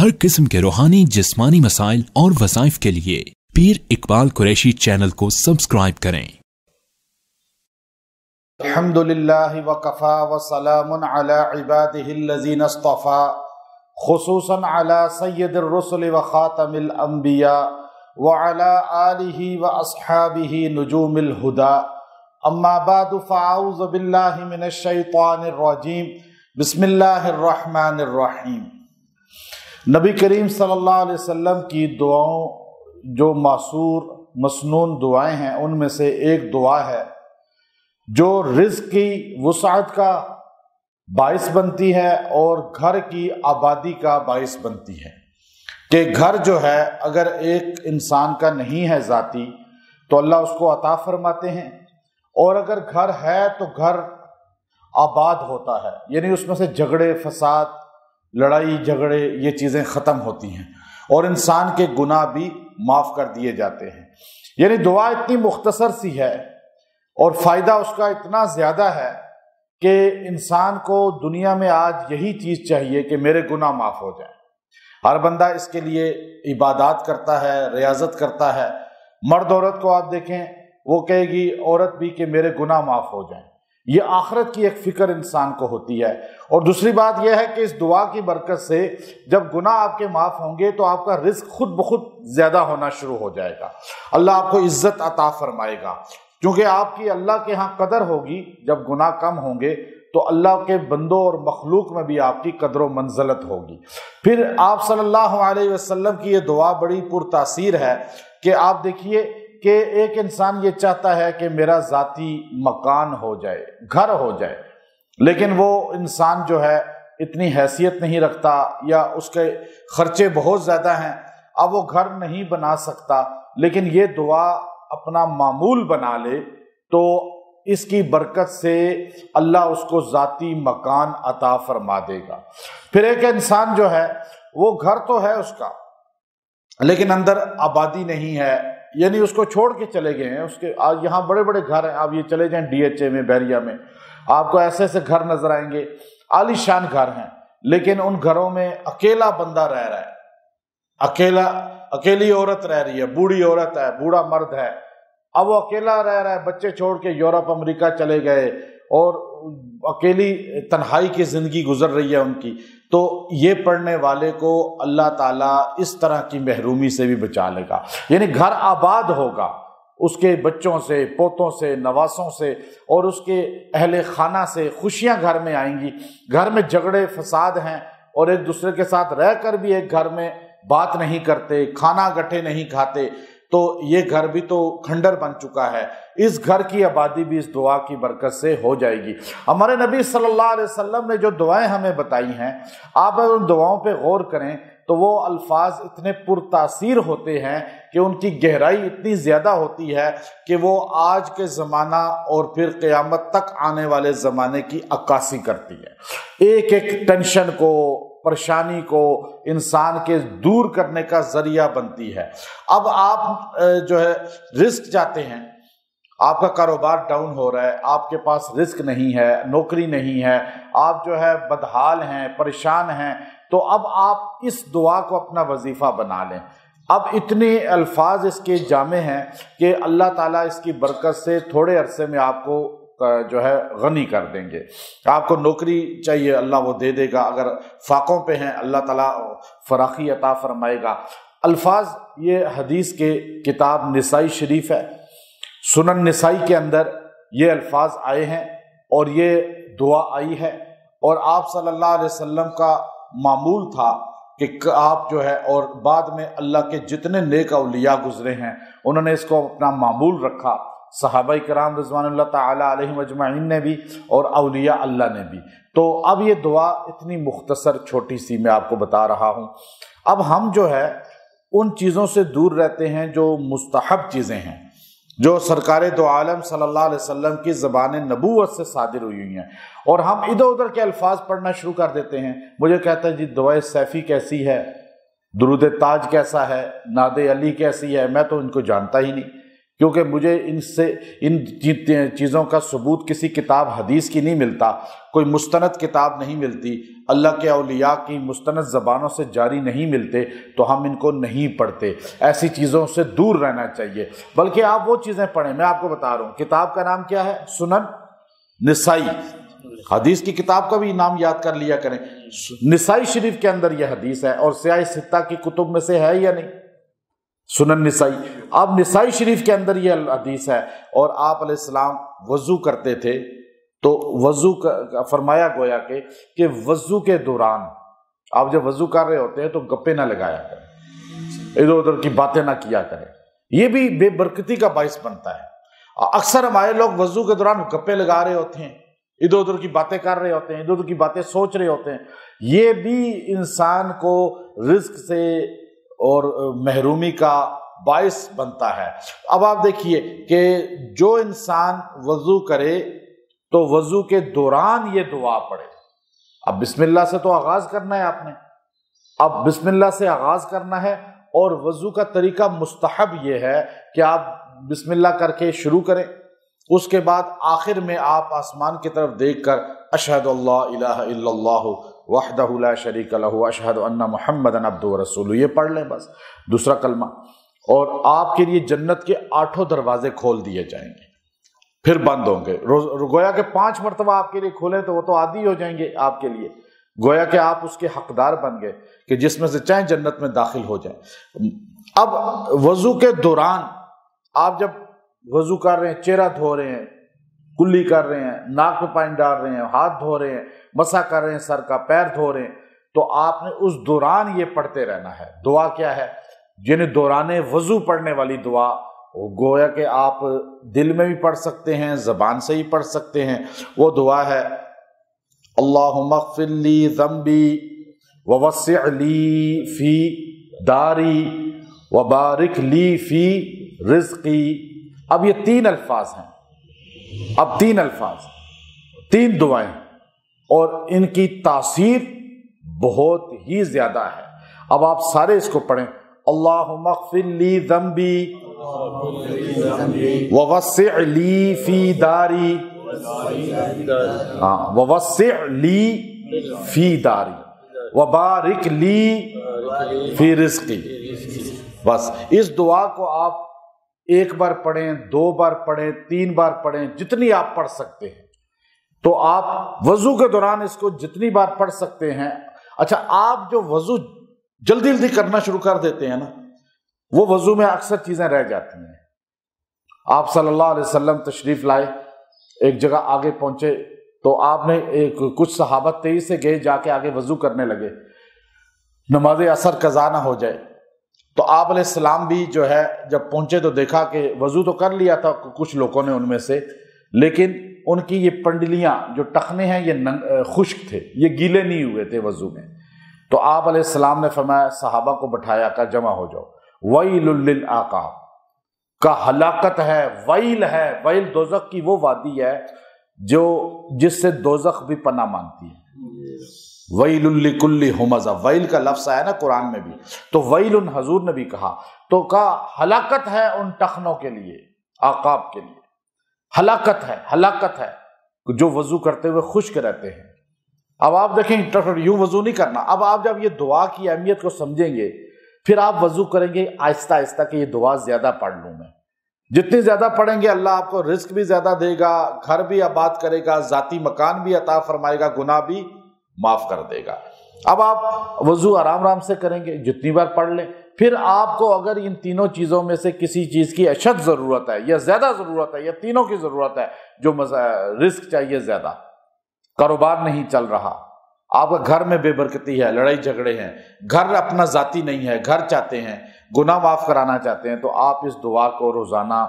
हर किस्म के रूहानी, जिस्मानी मसाइल और वसाइफ के लिए पीर इकबाल कुरैशी चैनल को सब्सक्राइब करें। अल्हम्दुलिल्लाह वकफ़ा व ख़ातमिल अंबिया, व नबी करीम सल्लल्लाहु अलैहि वसल्लम की दुआओं, जो मासूर, मसनून दुआएँ हैं, उनमें से एक दुआ है, जो रिज की वसात का बायस बनती है और घर की आबादी का बायस बनती है। कि घर जो है, अगर एक इंसान का नहीं है ज़ाती तो अल्लाह उसको अता फरमाते हैं। और अगर घर है तो घर आबाद होता है। यानी उसमें से झगड़े, फसाद लड़ाई, झगड़े, ये चीज़ें ख़त्म होती हैं और इंसान के गुनाह भी माफ़ कर दिए जाते हैं। यानी दुआ इतनी मुख्तसर सी है और फ़ायदा उसका इतना ज़्यादा है कि इंसान को दुनिया में आज यही चीज़ चाहिए कि मेरे गुनाह माफ़ हो जाए। हर बंदा इसके लिए इबादत करता है, रियाजत करता है। मर्द औरत को आप देखें, वो कहेगी, औरत भी कि मेरे गुनाह माफ़ हो जाए। ये आखरत की एक फ़िक्र इंसान को होती है। और दूसरी बात यह है कि इस दुआ की बरकत से जब गुनाह आपके माफ़ होंगे तो आपका रिस्क खुद ब खुद ज़्यादा होना शुरू हो जाएगा। अल्लाह आपको इज़्ज़त अता फरमाएगा। क्योंकि आपकी अल्लाह के यहाँ कदर होगी, जब गुनाह कम होंगे तो अल्लाह के बंदों और मखलूक में भी आपकी कदर मंजलत होगी। फिर आप सल्लल्लाहु अलैहि वसल्लम की ये दुआ बड़ी पुरतासीर है कि आप देखिए कि एक इंसान ये चाहता है कि मेरा ज़ाती मकान हो जाए, घर हो जाए, लेकिन वो इंसान जो है इतनी हैसियत नहीं रखता या उसके खर्चे बहुत ज़्यादा हैं, अब वो घर नहीं बना सकता, लेकिन ये दुआ अपना मामूल बना ले तो इसकी बरकत से अल्लाह उसको ज़ाती मकान अता फरमा देगा। फिर एक इंसान जो है, वो घर तो है उसका, लेकिन अंदर आबादी नहीं है यानी उसको छोड़ के चले गए हैं, उसके, आज यहाँ बड़े बड़े घर हैं, आप ये चले जाएँ डीएचए में, बैरिया में, आपको ऐसे ऐसे घर नज़र आएँगे, आलिशान घर हैं, लेकिन उन घरों में अकेला बंदा रह रहा है, अकेला, अकेली औरत रह रही है, बूढ़ी औरत है, बूढ़ा मर्द है, अब वो अकेला रह रहा है, बच्चे छोड़ के यूरोप, अमरीका चले गए और अकेली तन्हाई की ज़िंदगी गुजर रही है उनकी तो ये पढ़ने वाले को अल्लाह ताला इस तरह की महरूमी से भी बचा लेगा। यानी घर आबाद होगा, उसके बच्चों से, पोतों से, नवासों से, और उसके अहल खाना से खुशियाँ घर में आएँगी। घर में झगड़े, फसाद हैं, और एक दूसरे के साथ रहकर भी एक घर में बात नहीं करते, खाना गठे नहीं खाते तो ये घर भी तो खंडर बन चुका है। इस घर की आबादी भी इस दुआ की बरकत से हो जाएगी। हमारे नबी सल्लल्लाहु अलैहि वसल्लम ने जो दुआएँ हमें बताई हैं, आप अगर उन दुआओं पे गौर करें तो वो अल्फाज इतने पुरतासीर होते हैं कि उनकी गहराई इतनी ज़्यादा होती है कि वो आज के ज़माना और फिर क़यामत तक आने वाले ज़माने की अक्कासी करती है। एक एक टेंशन को परेशानी को इंसान के दूर करने का ज़रिया बनती है। अब आप जो है, रिस्क जाते हैं। आपका कारोबार डाउन हो रहा है, आपके पास रिस्क नहीं है, नौकरी नहीं है, आप जो है, बदहाल हैं, परेशान हैं तो अब आप इस दुआ को अपना वजीफ़ा बना लें। अब इतने अल्फाज इसके जामे हैं कि अल्लाह ताला इसकी बरकत से थोड़े अरसे में आपको जो है गनी कर देंगे। आपको नौकरी चाहिए, अल्लाह वो दे देगा। अगर फाकों पे हैं, अल्लाह ताला फराखी अता फरमाएगा। अल्फाज, ये हदीस के किताब निसाई शरीफ है। सुनन निसाई के अंदर ये अल्फाज आए हैं और ये दुआ आई है। और आप सल्लल्लाहु अलैहि वसल्लम का मामूल था कि आप जो है और बाद में अल्लाह के जितने नेक अलिया गुजरे हैं, उन्होंने इसको अपना मामूल रखा। सहाबा कराम रजवान तजमाइन ने भी और अलिया अल्लाह ने भी। तो अब ये दुआ इतनी मुख्तसर छोटी सी मैं आपको बता रहा हूँ। अब हम जो है, उन चीज़ों से दूर रहते हैं जो मुस्तहब चीज़ें हैं, जो सरकार दो आलम अलैहि वसल्लम की ज़बान नबूत से सादिर हुई हुई हैं। और हम इधर उधर के अल्फाज पढ़ना शुरू कर देते हैं। मुझे कहता है, जी, दुआ सैफ़ी कैसी है? दरुद ताज कैसा है? नाद अली कैसी है? मैं तो इनको जानता ही नहीं। क्योंकि मुझे इनसे, इन चीज़ों का सबूत किसी किताब, हदीस की नहीं मिलता। कोई मुस्तनद किताब नहीं मिलती। अल्लाह के अलिया की मुस्तनद ज़बानों से जारी नहीं मिलते तो हम इनको नहीं पढ़ते। ऐसी चीज़ों से दूर रहना चाहिए। बल्कि आप वो चीज़ें पढ़ें। मैं आपको बता रहा हूँ, किताब का नाम क्या है? सुनन। निसाई। हदीस की किताब का भी नाम याद कर लिया करें। निसाई शरीफ के अंदर यह हदीस है, और स्याह सित्ता की कुतुब में से है या नहीं? सुनन निसाई। अब निसाई शरीफ के अंदर ये हदीस है, और आप सलाम वज़ू करते थे तो वज़ू फरमाया गोया के, कि वज़ू के दौरान आप जब वज़ू कर रहे होते हैं तो गप्पे ना लगाया करें। इधर उधर की बातें ना किया करें। ये भी बेबरकती का बायस बनता है। अक्सर हमारे लोग वज़ू के दौरान गप्पे लगा रहे होते हैं इधर उधर की बातें कर रहे होते हैं इधर उधर की बातें सोच रहे होते हैं। ये भी इंसान को रिस्क से और महरूमी का बायस बनता है। अब आप देखिए कि जो इंसान वज़ू करे तो वज़ू के दौरान ये दुआ पढ़े। अब बिस्मिल्लाह से तो आगाज़ करना है आपने। अब बिस्मिल्लाह से आगाज़ करना है और वज़ू का तरीका मुस्तहब ये है कि आप बिस्मिल्लाह करके शुरू करें। उसके बाद आखिर में आप आसमान की तरफ़ देख कर अशहद वहदहुल्ला शरीक अशहद अन्ना मोहम्मद अब्दु रसूल। ये पढ़ लें बस। दूसरा कलमा, और आपके लिए जन्नत के आठों दरवाजे खोल दिए जाएँगे। फिर बंद होंगे। गोया के पाँच मरतबा आपके लिए खोले तो वो तो आदि हो जाएँगे आपके लिए। गोया के आप उसके हकदार बन गए, कि जिसमें से चाहे जन्नत में दाखिल हो जाए। अब वज़ू के दौरान, आप जब वज़ू कर रहे हैं, चेहरा धो रहे हैं कुल्ली कर रहे हैं, नाक में पानी डाल रहे हैं, हाथ धो रहे हैं, मसा कर रहे हैं, सर का पैर धो रहे हैं। तो आपने उस दौरान ये पढ़ते रहना है। दुआ क्या है? जिन्हें दौरान वज़ू पढ़ने वाली दुआ, वो गोया के आप दिल में भी पढ़ सकते हैं, जबान से ही पढ़ सकते हैं। वो दुआ है अल्लाहमफ़िली जम्बी वसली फ़ी दारी वबारिक ली फ़ी रिजकी। अब ये तीन अल्फाज हैं। अब तीन अल्फाज, तीन दुआएँ, और इनकी तासीर बहुत ही ज़्यादा है। अब आप सारे इसको पढ़ें। अल्लाह मकफिली दम्बी वसली फ़ी दारी। हाँ वसली फ़ी दारी। वबारिक ली फ़ी रिस्की बस, इस दुआ को आप एक बार पढ़ें, दो बार पढ़ें, तीन बार पढ़ें, जितनी आप पढ़ सकते हैं। तो आप वज़ू के दौरान इसको जितनी बार पढ़ सकते हैं। अच्छा आप जो वज़ू जल्दी जल्दी करना शुरू कर देते हैं ना, वो वज़ू में अक्सर चीज़ें रह जाती हैं। आप सल्लल्लाहु अलैहि वसल्लम तशरीफ़ लाए, एक जगह आगे पहुँचे तो आपने एक कुछ सहाबत तेईस से गए, जाके आगे वज़ू करने लगे। नमाज़ असर कजा ना हो जाए। तो आप सलाम भी जो है, जब पहुँचे तो देखा कि वज़ू तो कर लिया था कुछ लोगों ने उनमें से, लेकिन उनकी ये पंडलियाँ जो टखने हैं, ये खुश्क थे, ये गीले नहीं हुए थे वज़ू में। तो आप सलाम ने फरमाया, सहाबा को बैठाया का जमा हो जाओ। वही आका। का हलाकत है, वैल है, वैल दोजक की वो वादी है, जो जिससे दोजख भी पना मांगती है। वईलुल्लिकुल्ली हमजा। वैल का लफ्स आया ना कुरान में भी। तो वैल उन हजूर ने भी कहा तो का हलाकत है उन टखनों के लिए, आकाब के लिए। हलाकत है हलाकत है। जो वज़ू करते हुए खुश्क रहते हैं। अब आप देखें यूँ वज़ू नहीं करना। अब आप जब ये दुआ की अहमियत को समझेंगे, फिर आप वज़ू करेंगे, आहिस्ता आहिस्ता कि ये दुआ ज़्यादा पढ़ लूँ मैं। जितनी ज़्यादा पढ़ेंगे, अल्लाह आपको रिस्क भी ज़्यादा देगा, घर भी आबाद करेगा, जाति मकान भी अता फरमाएगा गुना भी माफ़ कर देगा। अब आप वज़ू आराम आराम से करेंगे, जितनी बार पढ़ लें। फिर आपको अगर इन तीनों चीज़ों में से किसी चीज़ की अशद ज़रूरत है, या ज़्यादा ज़रूरत है, या तीनों की ज़रूरत है, जो रिस्क चाहिए ज़्यादा, कारोबार नहीं चल रहा। आपका घर में बेबरकती है, लड़ाई झगड़े हैं, घर अपना जाति नहीं है, घर चाहते हैं गुना माफ़ कराना चाहते हैं तो आप इस दुआ को रोज़ाना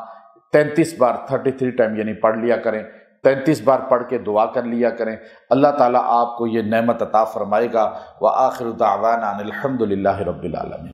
तैंतीस बार थर्टी थ्री टाइम यानी पढ़ लिया करें। तैंतीस बार पढ़ के दुआ कर लिया करें। अल्लाह ताला आपको ये नेमत अता फरमाएगा। व आखिर दावाना अलहमदिल्ला रबालमी